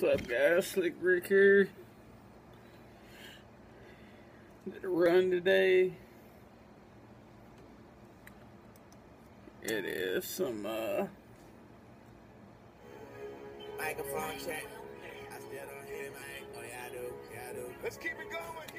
What's up, guys? Slick Rick here. Did a run today. It is some, uh... Microphone check. I still don't hear, my... Oh, yeah, I do. Yeah, I do. Let's keep it going.